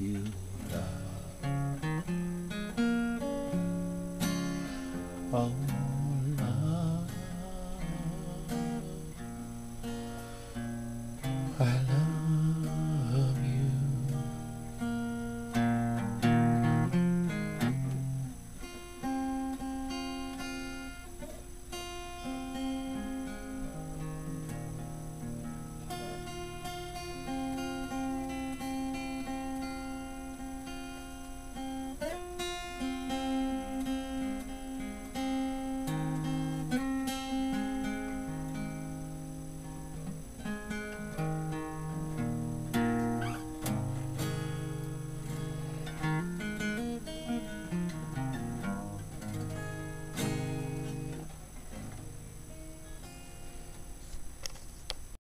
you uh, love. Oh,